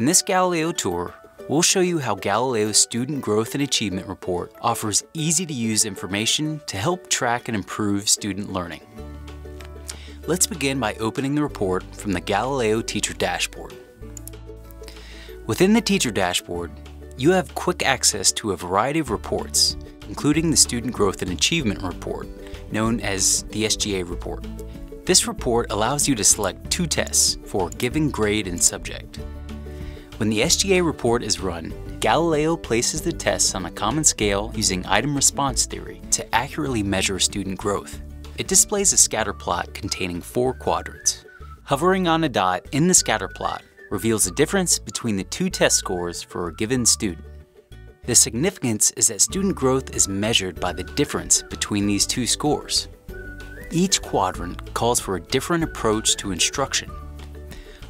In this Galileo tour, we'll show you how Galileo's Student Growth and Achievement Report offers easy to use information to help track and improve student learning. Let's begin by opening the report from the Galileo Teacher Dashboard. Within the Teacher Dashboard, you have quick access to a variety of reports, including the Student Growth and Achievement Report, known as the SGA report. This report allows you to select two tests for given grade and subject. When the SGA report is run, Galileo places the tests on a common scale using item response theory to accurately measure student growth. It displays a scatter plot containing four quadrants. Hovering on a dot in the scatter plot reveals the difference between the two test scores for a given student. The significance is that student growth is measured by the difference between these two scores. Each quadrant calls for a different approach to instruction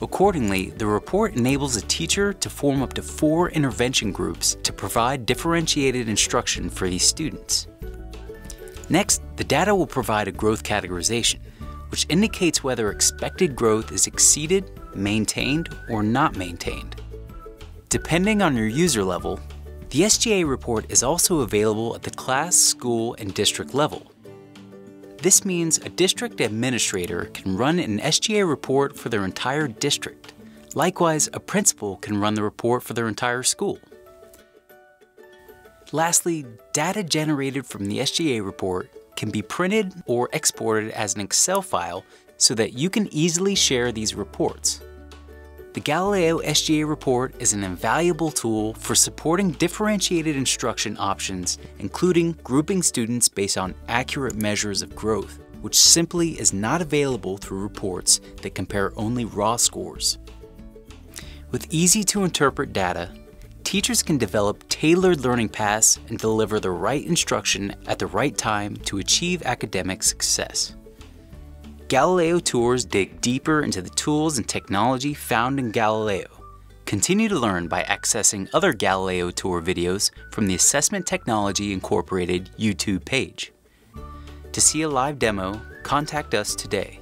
Accordingly, the report enables a teacher to form up to four intervention groups to provide differentiated instruction for these students. Next, the data will provide a growth categorization, which indicates whether expected growth is exceeded, maintained, or not maintained. Depending on your user level, the SGA report is also available at the class, school, and district level, this means a district administrator can run an SGA report for their entire district. Likewise, a principal can run the report for their entire school. Lastly, data generated from the SGA report can be printed or exported as an Excel file so that you can easily share these reports. The Galileo SGA report is an invaluable tool for supporting differentiated instruction options, including grouping students based on accurate measures of growth, which simply is not available through reports that compare only raw scores. With easy to interpret data, teachers can develop tailored learning paths and deliver the right instruction at the right time to achieve academic success. Galileo Tours dig deeper into the tools and technology found in Galileo. Continue to learn by accessing other Galileo Tour videos from the Assessment Technology Incorporated YouTube page. To see a live demo, contact us today.